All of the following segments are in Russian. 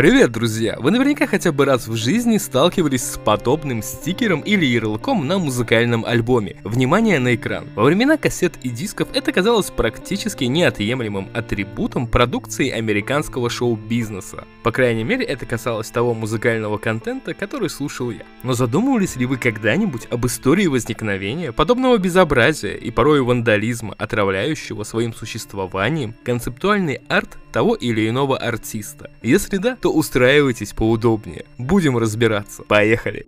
Привет, друзья! Вы наверняка хотя бы раз в жизни сталкивались с подобным стикером или ярлыком на музыкальном альбоме. Внимание на экран. Во времена кассет и дисков это казалось практически неотъемлемым атрибутом продукции американского шоу-бизнеса. По крайней мере, это касалось того музыкального контента, который слушал я. Но задумывались ли вы когда-нибудь об истории возникновения подобного безобразия и порой вандализма, отравляющего своим существованием концептуальный арт того или иного артиста? Если да, то устраивайтесь поудобнее. Будем разбираться. Поехали!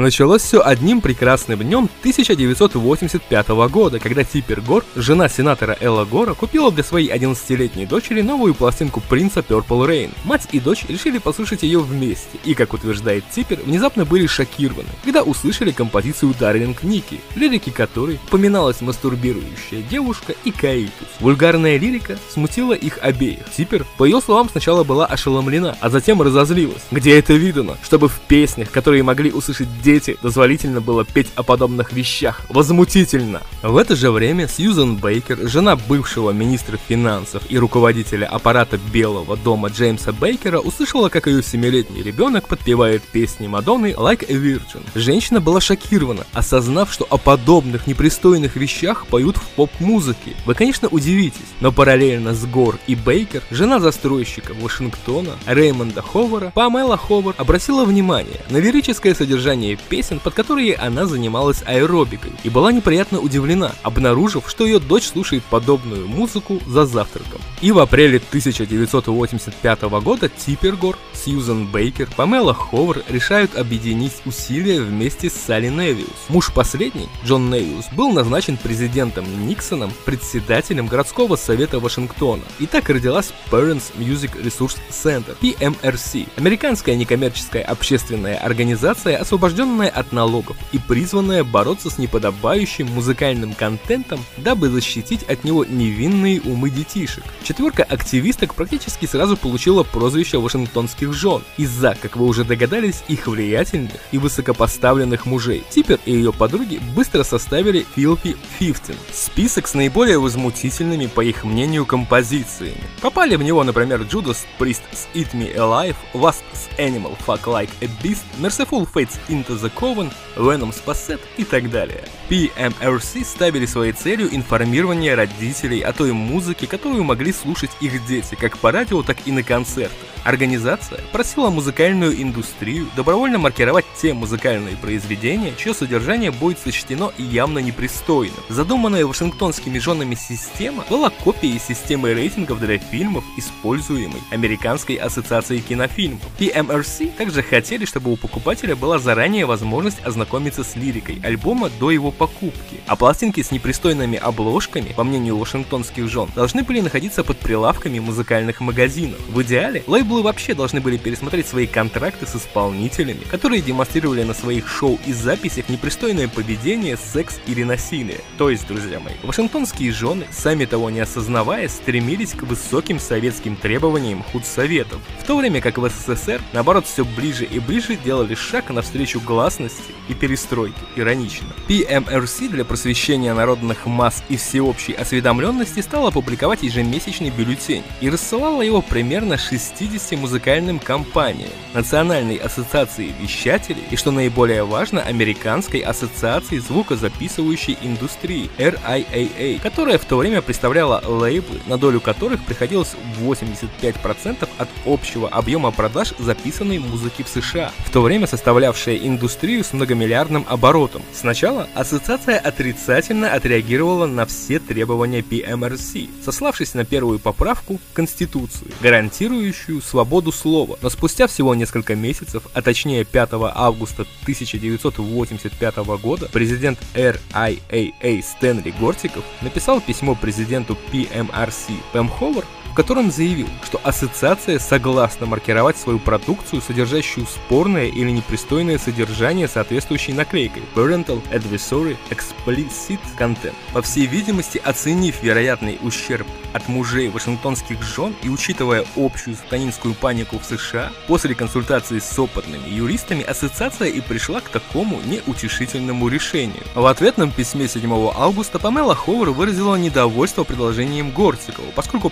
Началось все одним прекрасным днем 1985 года, когда Типпер Гор, жена сенатора Элла Гора, купила для своей 11-летней дочери новую пластинку Принца Purple Rain. Мать и дочь решили послушать ее вместе, и, как утверждает Типпер, внезапно были шокированы, когда услышали композицию Дарлинг Ники, лирики которой упоминалась мастурбирующая девушка и каитус. Вульгарная лирика смутила их обеих. Типпер, по ее словам, сначала была ошеломлена, а затем разозлилась. Где это видано, чтобы в песнях, которые могли услышать дети, дозволительно было петь о подобных вещах. Возмутительно! В это же время Сьюзан Бейкер, жена бывшего министра финансов и руководителя аппарата Белого дома Джеймса Бейкера, услышала, как ее семилетний ребенок подпевает песни Мадонны Like a Virgin. Женщина была шокирована, осознав, что о подобных непристойных вещах поют в поп-музыке. Вы, конечно, удивитесь, но параллельно с Гор и Бейкер, жена застройщика Вашингтона Реймонда Ховара, Памела Ховар обратила внимание на лирическое содержание песен, под которые она занималась аэробикой, и была неприятно удивлена, обнаружив, что ее дочь слушает подобную музыку за завтраком. И в апреле 1985 года Типпергор, Сьюзан Бейкер, Памела Ховар решают объединить усилия вместе с Салли Невиус. Муж последний, Джон Невиус, был назначен президентом Никсоном, председателем городского совета Вашингтона. И так родилась Parents Music Resource Center, PMRC, американская некоммерческая общественная организация, освобожденная освобожденная от налогов и призванная бороться с неподобающим музыкальным контентом, дабы защитить от него невинные умы детишек. Четверка активисток практически сразу получила прозвище Вашингтонских жен из-за, как вы уже догадались, их влиятельных и высокопоставленных мужей. Типпер и ее подруги быстро составили Filthy 15, список с наиболее возмутительными, по их мнению, композициями. Попали в него, например, Judas Priest с Eat Me Alive, Wasp с Animal Fuck Like a Beast, Merciful Fates Into The Coven, Venom Spasset и так далее. PMRC ставили своей целью информирование родителей о той музыке, которую могли слушать их дети, как по радио, так и на концертах. Организация просила музыкальную индустрию добровольно маркировать те музыкальные произведения, чье содержание будет сочтено явно непристойным. Задуманная вашингтонскими женами система была копией системы рейтингов для фильмов, используемой Американской ассоциацией кинофильмов. PMRC также хотели, чтобы у покупателя была заранее возможность ознакомиться с лирикой альбома до его покупки, а пластинки с непристойными обложками, по мнению вашингтонских жен, должны были находиться под прилавками музыкальных магазинов. В идеале, лейблы вообще должны были пересмотреть свои контракты с исполнителями, которые демонстрировали на своих шоу и записях непристойное поведение, секс или насилие. То есть, друзья мои, вашингтонские жены, сами того не осознавая, стремились к высоким советским требованиям худсоветов, в то время как в СССР, наоборот, все ближе и ближе делали шаг навстречу гласности и перестройки. Иронично. PM МРС для просвещения народных масс и всеобщей осведомленности стала публиковать ежемесячный бюллетень и рассылала его примерно 60 музыкальным компаниям, Национальной ассоциации вещателей и, что наиболее важно, Американской ассоциации звукозаписывающей индустрии RIAA, которая в то время представляла лейблы, на долю которых приходилось 85% от общего объема продаж записанной музыки в США, в то время составлявшая индустрию с многомиллиардным оборотом. Сначала ассоциация отрицательно отреагировала на все требования PMRC, сославшись на первую поправку в Конституцию, гарантирующую свободу слова. Но спустя всего несколько месяцев, а точнее 5 августа 1985 года, президент RIAA Стэнли Гортиков написал письмо президенту PMRC Пэм Ховар в котором заявил, что ассоциация согласна маркировать свою продукцию, содержащую спорное или непристойное содержание, соответствующей наклейкой Parental Advisory Explicit Content. По всей видимости, оценив вероятный ущерб от мужей вашингтонских жен и учитывая общую сатанинскую панику в США, после консультации с опытными юристами ассоциация и пришла к такому неутешительному решению. В ответном письме 7 августа Памела Ховер выразила недовольство предложением Гортикова, поскольку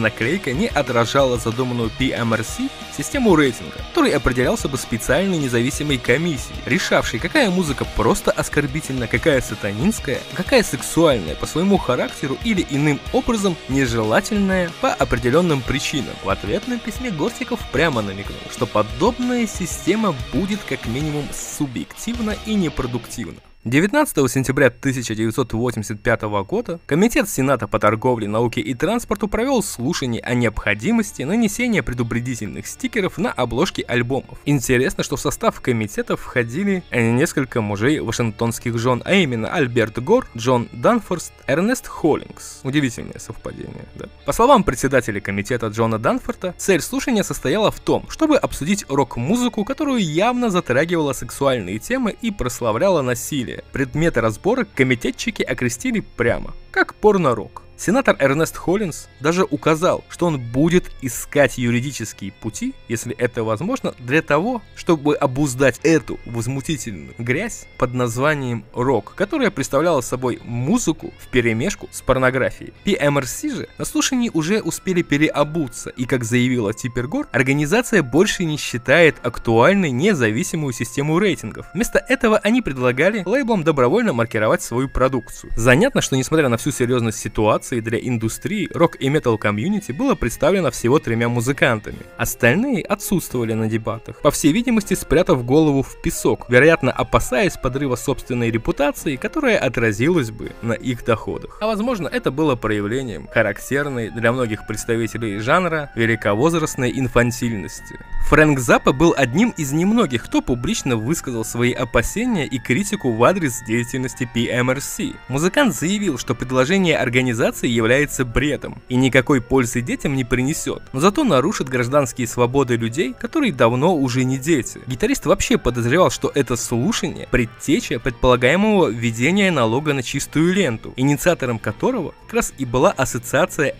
подобная наклейка не отражала задуманную PMRC систему рейтинга, который определялся бы специальной независимой комиссией, решавшей, какая музыка просто оскорбительна, какая сатанинская, какая сексуальная по своему характеру или иным образом нежелательная по определенным причинам. В ответном письме Гортиков прямо намекнул, что подобная система будет как минимум субъективна и непродуктивна. 19 сентября 1985 года Комитет Сената по торговле, науке и транспорту провел слушание о необходимости нанесения предупредительных стикеров на обложки альбомов. Интересно, что в состав комитета входили несколько мужей вашингтонских жен, а именно Альберт Гор, Джон Данфорст, Эрнест Холлингс. Удивительное совпадение, да? По словам председателя комитета Джона Данфорта, цель слушания состояла в том, чтобы обсудить рок-музыку, которую явно затрагивала сексуальные темы и прославляла насилие Предметы разборок комитетчики окрестили прямо, как порно-рок. Сенатор Эрнест Холлинс даже указал, что он будет искать юридические пути, если это возможно, для того, чтобы обуздать эту возмутительную грязь под названием рок, которая представляла собой музыку в перемешку с порнографией. PMRC же на слушании уже успели переобуться, и как заявила Типергор, организация больше не считает актуальной независимую систему рейтингов. Вместо этого они предлагали лейблам добровольно маркировать свою продукцию. Занятно, что несмотря на всю серьезность ситуации, номинаций для индустрии рок и метал комьюнити было представлено всего тремя музыкантами. Остальные отсутствовали на дебатах, по всей видимости спрятав голову в песок, вероятно опасаясь подрыва собственной репутации, которая отразилась бы на их доходах. А возможно это было проявлением характерной для многих представителей жанра великовозрастной инфантильности. Фрэнк Заппа был одним из немногих, кто публично высказал свои опасения и критику в адрес деятельности PMRC. Музыкант заявил, что предложение организации легализации является бредом и никакой пользы детям не принесет, но зато нарушит гражданские свободы людей, которые давно уже не дети. Гитарист вообще подозревал, что это слушание – предтеча предполагаемого введения налога на чистую ленту, инициатором которого как раз и была ассоциация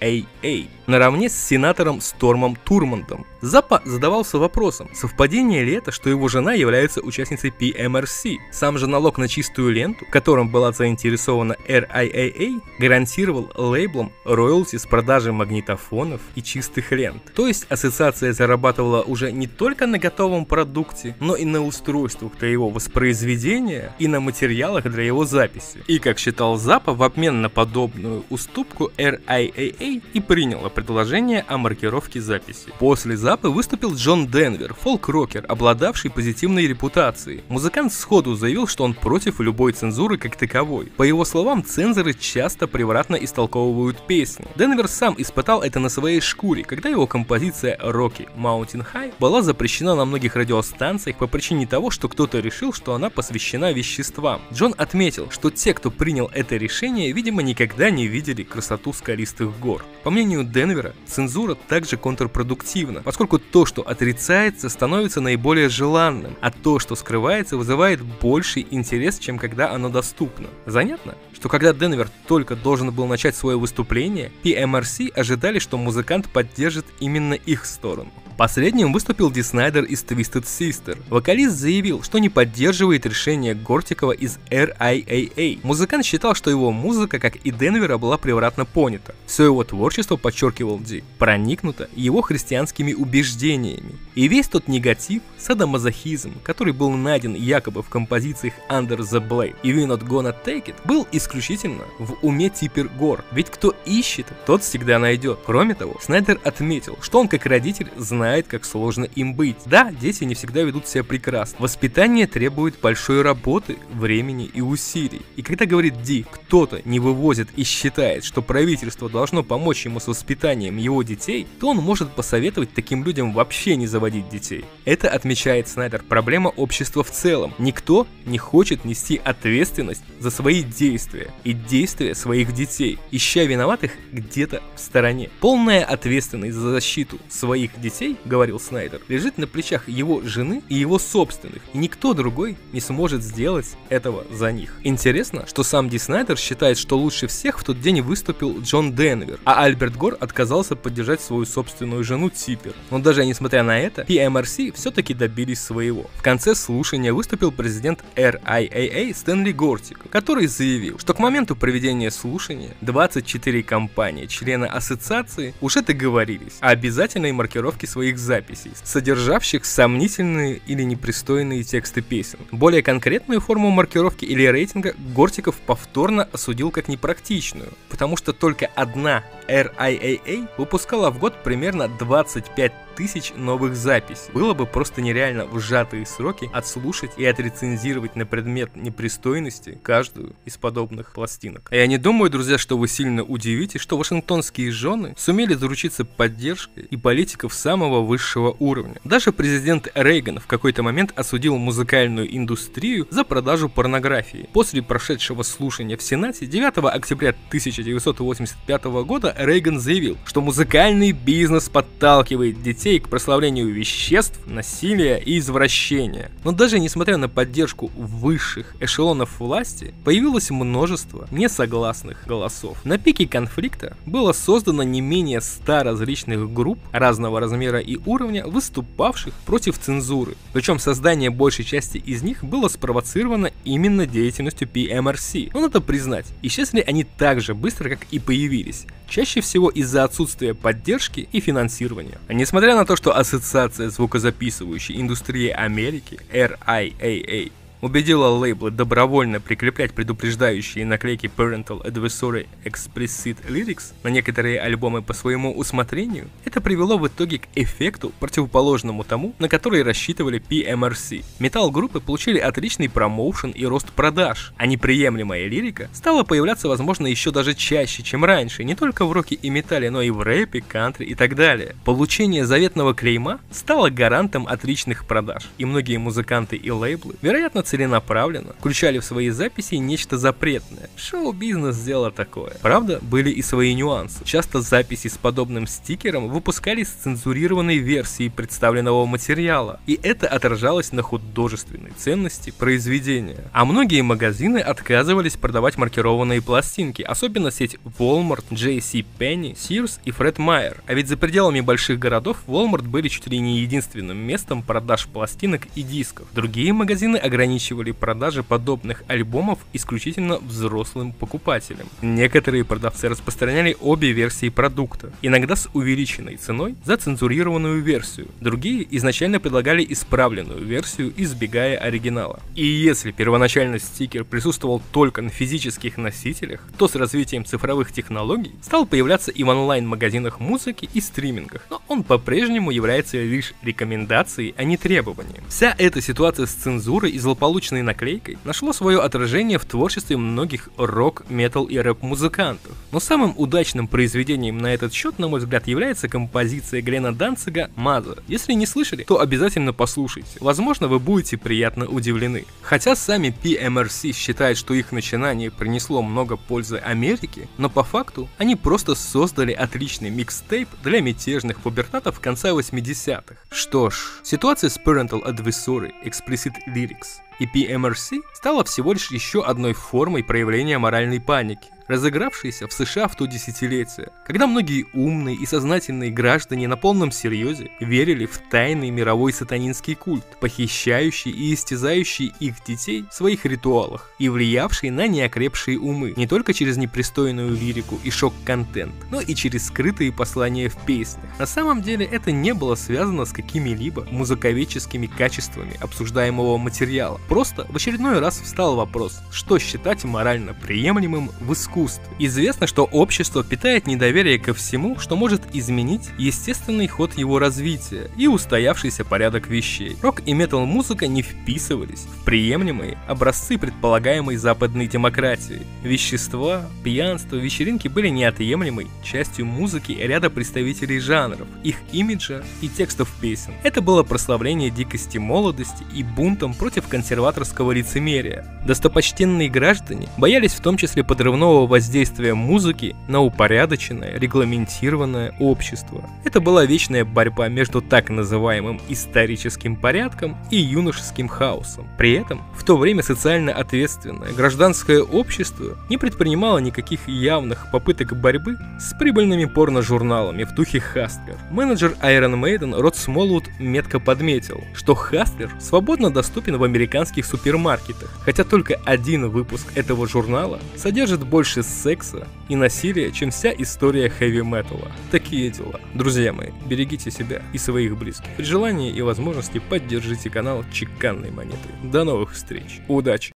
RIAA наравне с сенатором Стормом Турмандом. Запа задавался вопросом, совпадение ли это, что его жена является участницей PMRC. Сам же налог на чистую ленту, которым была заинтересована RIAA, гарантировал лейблам роялти с продажи магнитофонов и чистых лент. То есть ассоциация зарабатывала уже не только на готовом продукте, но и на устройствах для его воспроизведения и на материалах для его записи. И как считал Запа, в обмен на подобную уступку RIAA и приняла предложение о маркировке записи. После Запы выступил Джон Денвер, фолк-рокер, обладавший позитивной репутацией. Музыкант сходу заявил, что он против любой цензуры как таковой. По его словам, цензоры часто превратно истолковывают песни. Денвер сам испытал это на своей шкуре, когда его композиция Rocky Mountain High была запрещена на многих радиостанциях по причине того, что кто-то решил, что она посвящена веществам. Джон отметил, что те, кто принял это решение, видимо, никогда не видели красоту скалистых гор. По мнению Денвера, Денвера, цензура также контрпродуктивна, поскольку то, что отрицается, становится наиболее желанным, а то, что скрывается, вызывает больший интерес, чем когда оно доступно. Занятно, что когда Денвер только должен был начать свое выступление, PMRC ожидали, что музыкант поддержит именно их сторону. Последним выступил Ди Снайдер из Twisted Sister. Вокалист заявил, что не поддерживает решение Гортикова из RIAA. Музыкант считал, что его музыка, как и Денвера, была превратно понята. Все его творчество, подчеркивал Ди, проникнуто его христианскими убеждениями. И весь тот негатив, садомазохизм, который был найден якобы в композициях Under the Blade и We Not Gonna Take It, был исключительно в уме Типер Гор. Ведь кто ищет, тот всегда найдет. Кроме того, Снайдер отметил, что он как родитель знает, как сложно им быть. Да, дети не всегда ведут себя прекрасно. Воспитание требует большой работы, времени и усилий. И когда говорит Ди, кто-то не вывозит и считает, что правительство должно помочь ему с воспитанием, воспитанием его детей, то он может посоветовать таким людям вообще не заводить детей. Это отмечает Снайдер проблема общества в целом. Никто не хочет нести ответственность за свои действия и действия своих детей, ища виноватых где-то в стороне. Полная ответственность за защиту своих детей, говорил Снайдер, лежит на плечах его жены и его собственных, и никто другой не сможет сделать этого за них. Интересно, что сам Ди Снайдер считает, что лучше всех в тот день выступил Джон Денвер, а Альберт Гор отказался поддержать свою собственную жену Типпер. Но даже несмотря на это, PMRC все-таки добились своего. В конце слушания выступил президент RIAA Стэнли Гортик, который заявил, что к моменту проведения слушания 24 компании, члены ассоциации, уже договорились о обязательной маркировке своих записей, содержавших сомнительные или непристойные тексты песен. Более конкретную форму маркировки или рейтинга Гортиков повторно осудил как непрактичную, потому что только одна RIAA выпускала в год примерно 25 тысяч новых записей. Было бы просто нереально в сжатые сроки отслушать и отрецензировать на предмет непристойности каждую из подобных пластинок. А я не думаю, друзья, что вы сильно удивитесь, что вашингтонские жены сумели заручиться поддержкой и политиков самого высшего уровня. Даже президент Рейган в какой-то момент осудил музыкальную индустрию за продажу порнографии. После прошедшего слушания в Сенате 9 октября 1985 года Рейган заявил, что музыкальный бизнес подталкивает детей детей к прославлению веществ, насилия и извращения. Но даже несмотря на поддержку высших эшелонов власти, появилось множество несогласных голосов. На пике конфликта было создано не менее 100 различных групп разного размера и уровня, выступавших против цензуры. Причем создание большей части из них было спровоцировано именно деятельностью PMRC. Но надо признать, исчезли они так же быстро, как и появились чаще всего из-за отсутствия поддержки и финансирования. А несмотря на то, что Ассоциация звукозаписывающей индустрии Америки, RIAA, убедила лейблы добровольно прикреплять предупреждающие наклейки Parental Advisory Explicit Lyrics на некоторые альбомы по своему усмотрению, это привело в итоге к эффекту, противоположному тому, на который рассчитывали PMRC. Металл-группы получили отличный промоушен и рост продаж, а неприемлемая лирика стала появляться, возможно, еще даже чаще, чем раньше, не только в роке и металле, но и в рэпе, кантри и так далее. Получение заветного клейма стало гарантом отличных продаж, и многие музыканты и лейблы, вероятно, целенаправленно включали в свои записи нечто запретное. Шоу-бизнес сделал такое. Правда, были и свои нюансы. Часто записи с подобным стикером выпускались с цензурированной версией представленного материала, и это отражалось на художественной ценности произведения. А многие магазины отказывались продавать маркированные пластинки, особенно сеть Walmart, JC Penney, Sears и Fred Meyer. А ведь за пределами больших городов Walmart были чуть ли не единственным местом продаж пластинок и дисков. Другие магазины ограничивали ограничивали продажи подобных альбомов исключительно взрослым покупателям. Некоторые продавцы распространяли обе версии продукта, иногда с увеличенной ценой за цензурированную версию. Другие изначально предлагали исправленную версию, избегая оригинала. И если первоначально стикер присутствовал только на физических носителях, то с развитием цифровых технологий стал появляться и в онлайн-магазинах музыки и стримингах, но он по-прежнему является лишь рекомендацией, а не требованием. Вся эта ситуация с цензурой и злополучием полученной наклейкой, нашло свое отражение в творчестве многих рок, метал и рэп-музыкантов. Но самым удачным произведением на этот счет, на мой взгляд, является композиция Глена Данцига «Mother». Если не слышали, то обязательно послушайте. Возможно, вы будете приятно удивлены. Хотя сами PMRC считают, что их начинание принесло много пользы Америке, но по факту они просто создали отличный микстейп для мятежных пубертатов конца 80-х. Что ж, ситуация с Parental Advisory Explicit Lyrics и PMRC стала всего лишь еще одной формой проявления моральной паники разыгравшийся в США в то десятилетие, когда многие умные и сознательные граждане на полном серьезе верили в тайный мировой сатанинский культ, похищающий и истязающий их детей в своих ритуалах и влиявший на неокрепшие умы не только через непристойную лирику и шок-контент, но и через скрытые послания в песнях. На самом деле это не было связано с какими-либо музыковедческими качествами обсуждаемого материала. Просто в очередной раз встал вопрос, что считать морально приемлемым в искусстве искусстве. Известно, что общество питает недоверие ко всему, что может изменить естественный ход его развития и устоявшийся порядок вещей. Рок и метал-музыка не вписывались в приемлемые образцы предполагаемой западной демократии. Вещества, пьянство, вечеринки были неотъемлемой частью музыки ряда представителей жанров, их имиджа и текстов песен. Это было прославление дикости молодости и бунтом против консерваторского лицемерия. Достопочтенные граждане боялись в том числе подрывного воздействия музыки на упорядоченное, регламентированное общество. Это была вечная борьба между так называемым историческим порядком и юношеским хаосом. При этом, в то время социально ответственное гражданское общество не предпринимало никаких явных попыток борьбы с прибыльными порно-журналами в духе Хастлер. Менеджер Iron Maiden Род Смолвуд метко подметил, что Хастлер свободно доступен в американских супермаркетах, хотя только один выпуск этого журнала содержит больше секса и насилия, чем вся история хэви-металла. Такие дела. Друзья мои, берегите себя и своих близких. При желании и возможности поддержите канал Чеканной Монеты. До новых встреч. Удачи!